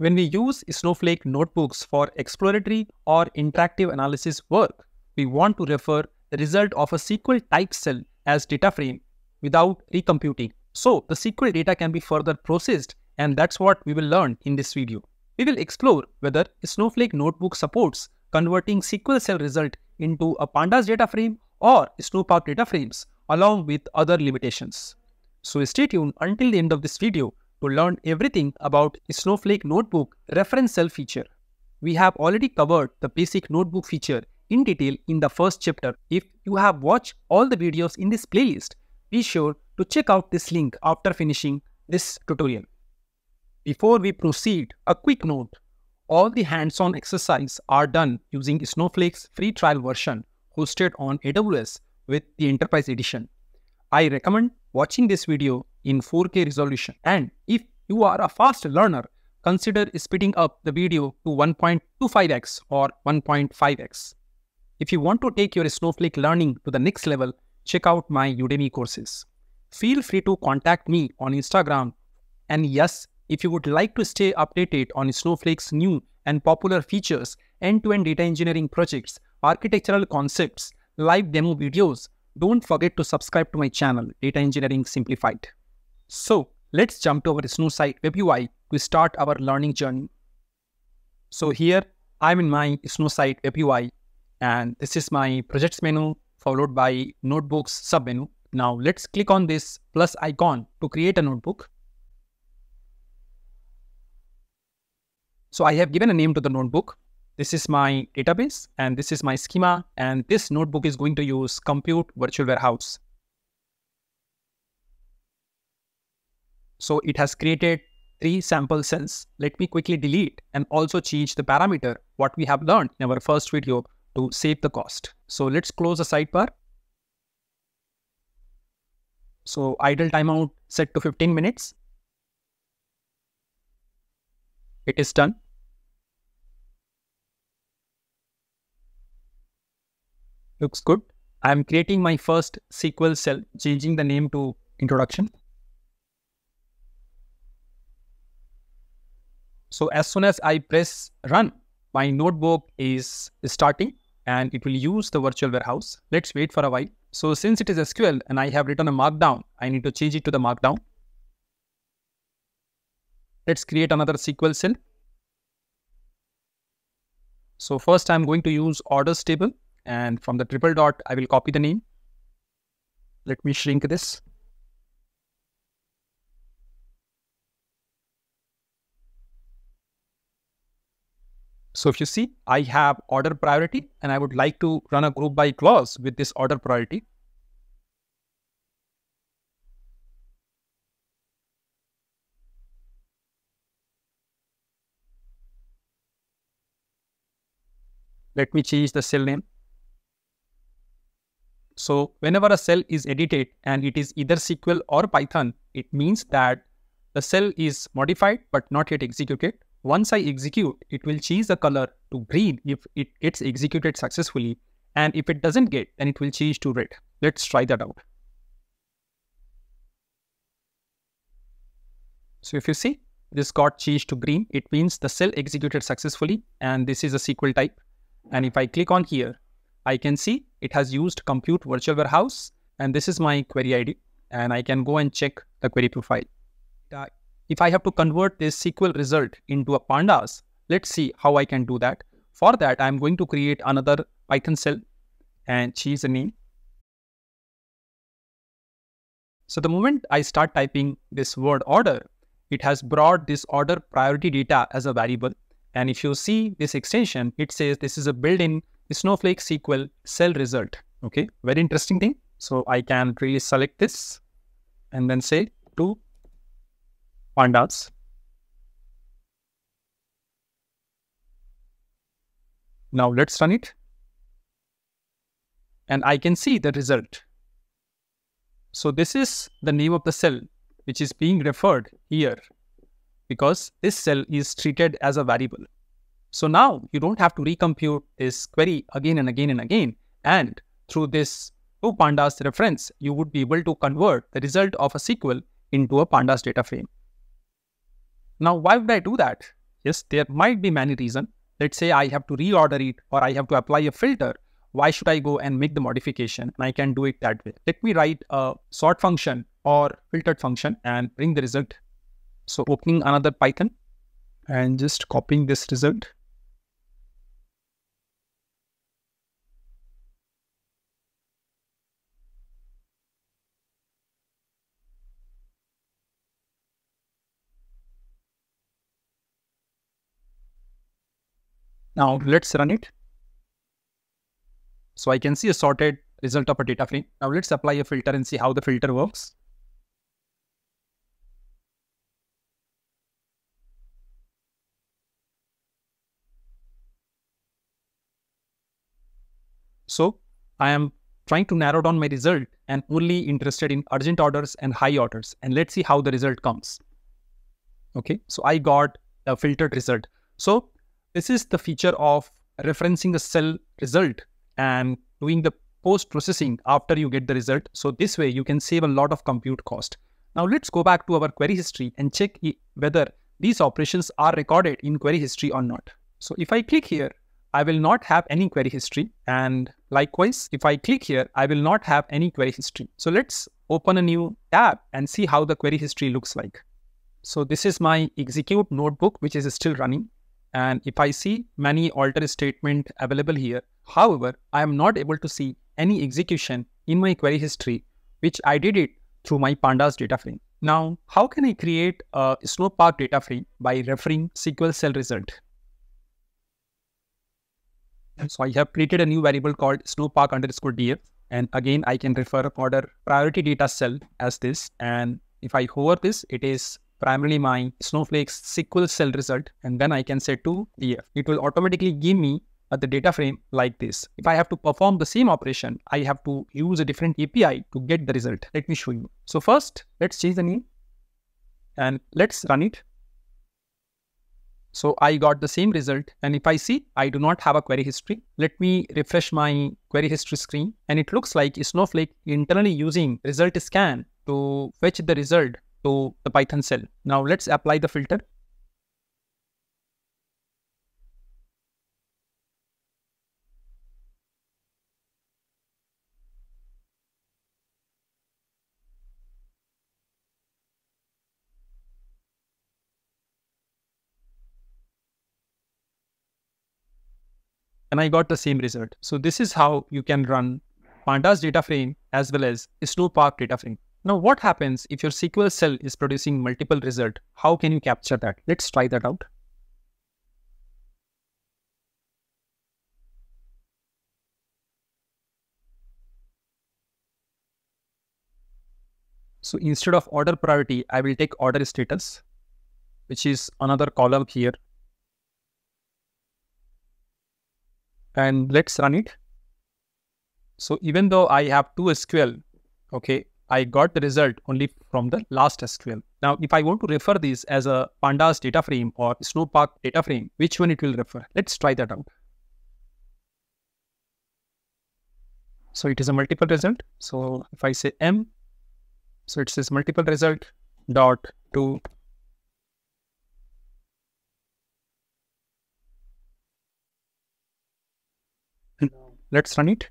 When we use Snowflake notebooks for exploratory or interactive analysis work, we want to refer the result of a SQL type cell as data frame without recomputing. So the SQL data can be further processed and that's what we will learn in this video. We will explore whether Snowflake Notebook supports converting SQL cell result into a pandas data frame or Snowpark data frames along with other limitations. So stay tuned until the end of this video to learn everything about Snowflake Notebook reference cell feature. We have already covered the basic notebook feature in detail in the first chapter. If you have watched all the videos in this playlist, be sure to check out this link after finishing this tutorial. Before we proceed, a quick note. All the hands-on exercise are done using Snowflake's free trial version hosted on AWS with the Enterprise Edition. I recommend watching this video in 4K resolution and if you are a fast learner, consider speeding up the video to 1.25x or 1.5x. If you want to take your Snowflake learning to the next level, check out my Udemy courses. Feel free to contact me on Instagram. And yes, if you would like to stay updated on Snowflake's new and popular features, end-to-end data engineering projects, architectural concepts, live demo videos, don't forget to subscribe to my channel, Data Engineering Simplified. So, let's jump to our Snowsight web UI to start our learning journey. So here, I'm in my Snowsight web UI and this is my projects menu followed by notebooks submenu. Now let's click on this plus icon to create a notebook. So I have given a name to the notebook. This is my database and this is my schema and this notebook is going to use compute virtual warehouse. So it has created three sample cells. Let me quickly delete and also change the parameter what we have learned in our first video to save the cost. So let's close the sidebar. So idle timeout set to 15 minutes. It is done. Looks good. I'm creating my first SQL cell, changing the name to introduction. So as soon as I press run, my notebook is starting and it will use the virtual warehouse. Let's wait for a while. So since it is SQL and I have written a markdown, I need to change it to the markdown. Let's create another SQL cell. So first I'm going to use orders table and from the triple dot, I will copy the name. Let me shrink this. So if you see, I have order priority and I would like to run a group by clause with this order priority. Let me change the cell name. So whenever a cell is edited and it is either SQL or Python, it means that the cell is modified but not yet executed. Once I execute, it will change the color to green if it gets executed successfully. And if it doesn't get, then it will change to red. Let's try that out. So if you see, this got changed to green, it means the cell executed successfully and this is a SQL type. And if I click on here, I can see it has used compute virtual warehouse and this is my query ID and I can go and check the query profile. If I have to convert this SQL result into a pandas, let's see how I can do that. For that, I'm going to create another Python cell and choose a name. So the moment I start typing this word order, it has brought this order priority data as a variable. And if you see this extension, it says this is a built-in Snowflake SQL cell result. Okay, very interesting thing. So I can really select this and then say to pandas. Now let's run it. And I can see the result. So this is the name of the cell which is being referred here because this cell is treated as a variable. So now you don't have to recompute this query again and again and again. And through this to pandas reference, you would be able to convert the result of a SQL into a pandas data frame. Now, why would I do that? Yes, there might be many reasons. Let's say I have to reorder it or I have to apply a filter. Why should I go and make the modification? And I can do it that way. Let me write a sort function or filtered function and bring the result. So opening another Python and just copying this result. Now let's run it. So I can see a sorted result of a data frame. Now let's apply a filter and see how the filter works. So I am trying to narrow down my result and only interested in urgent orders and high orders. And let's see how the result comes. Okay, so I got a filtered result. So this is the feature of referencing a cell result and doing the post processing after you get the result. So this way you can save a lot of compute cost. Now let's go back to our query history and check whether these operations are recorded in query history or not. So if I click here, I will not have any query history. And likewise, if I click here, I will not have any query history. So let's open a new tab and see how the query history looks like. So this is my execute notebook, which is still running. And if I see many alter statement available here, however, I am not able to see any execution in my query history, which I did it through my pandas data frame. Now, how can I create a Snowpark data frame by referring SQL cell result? So I have created a new variable called snowpark underscore df. And again, I can refer order priority data cell as this. And if I hover this, it is primarily my Snowflake's SQL cell result. And then I can set to df. It will automatically give me uh, the data frame like this. If I have to perform the same operation, I have to use a different API to get the result. Let me show you. So first, let's change the name and let's run it. So I got the same result. And if I see I do not have a query history, let me refresh my query history screen. And it looks like Snowflake internally using result scan to fetch the result to the Python cell. Now let's apply the filter. and I got the same result. So this is how you can run pandas data frame as well as Snowpark data frame. Now what happens if your SQL cell is producing multiple result? How can you capture that? Let's try that out. So instead of order priority, I will take order status, which is another column here and let's run it. So even though I have two SQL, okay, I got the result only from the last SQL. Now, if I want to refer this as a pandas data frame or snowpark data frame, which one it will refer? Let's try that out. So it is a multiple result. So if I say M, so it says multiple result dot to Let's run it.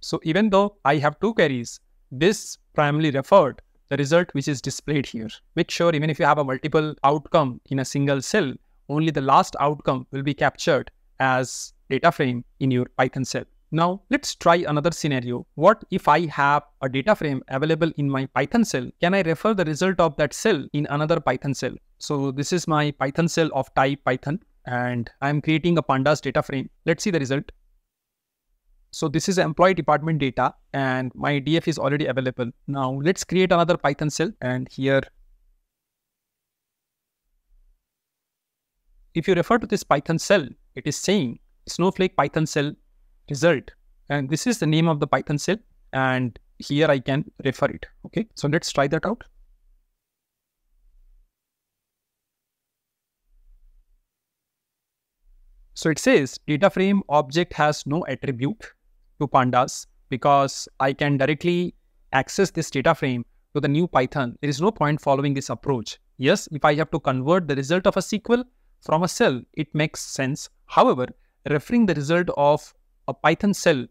So even though I have two queries, this primarily referred the result which is displayed here. Make sure even if you have a multiple outcome in a single cell, only the last outcome will be captured as data frame in your Python cell. Now let's try another scenario. What if I have a data frame available in my Python cell? Can I refer the result of that cell in another Python cell? So this is my Python cell of type Python and I'm creating a pandas data frame. Let's see the result. So this is employee department data and my DF is already available. Now let's create another Python cell and here, if you refer to this Python cell, it is saying Snowflake Python cell result. And this is the name of the Python cell and here I can refer it. Okay, so let's try that out. So it says data frame object has no attribute to pandas because I can directly access this data frame to the new Python. There is no point following this approach Yes, if I have to convert the result of a SQL from a cell, it makes sense. However, referring the result of a Python cell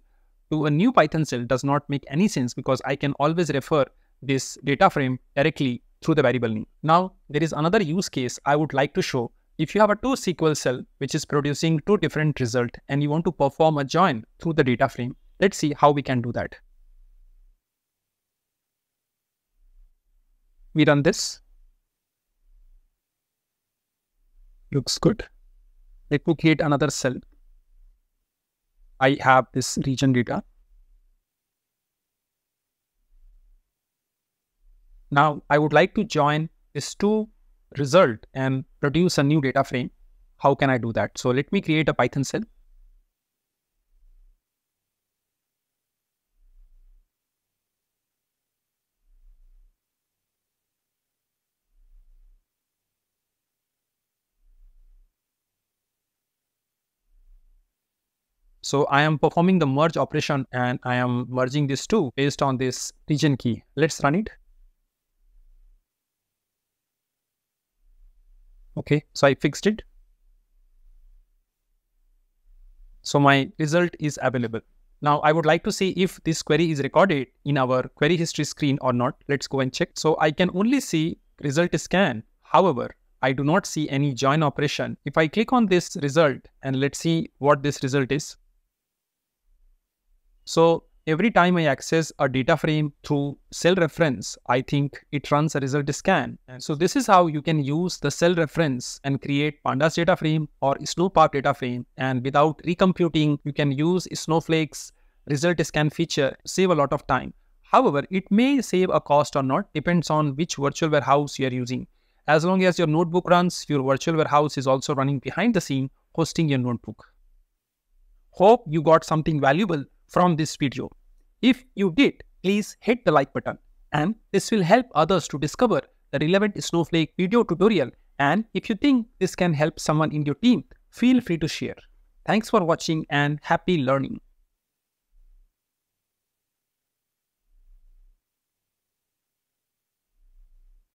to a new Python cell does not make any sense because I can always refer this data frame directly through the variable name. Now, there is another use case I would like to show. If you have a two SQL cell which is producing two different results and you want to perform a join through the data frame, let's see how we can do that. We run this. Looks good. Let me create another cell. I have this region data. Now I would like to join these two result and produce a new data frame. How can I do that? So let me create a Python cell. So I am performing the merge operation and I am merging these two based on this region key. Let's run it. Okay, so I fixed it. So my result is available. Now I would like to see if this query is recorded in our query history screen or not. Let's go and check. So I can only see result scan. However, I do not see any join operation. If I click on this result and let's see what this result is. So every time I access a data frame through cell reference, I think it runs a result scan. And so this is how you can use the cell reference and create pandas data frame or snowpark data frame. And without recomputing, you can use Snowflake's result scan feature, save a lot of time. However, it may save a cost or not, depends on which virtual warehouse you are using. As long as your notebook runs, your virtual warehouse is also running behind the scene, hosting your notebook. Hope you got something valuable from this video. If you did, please hit the like button and this will help others to discover the relevant Snowflake video tutorial and if you think this can help someone in your team, feel free to share. Thanks for watching and happy learning.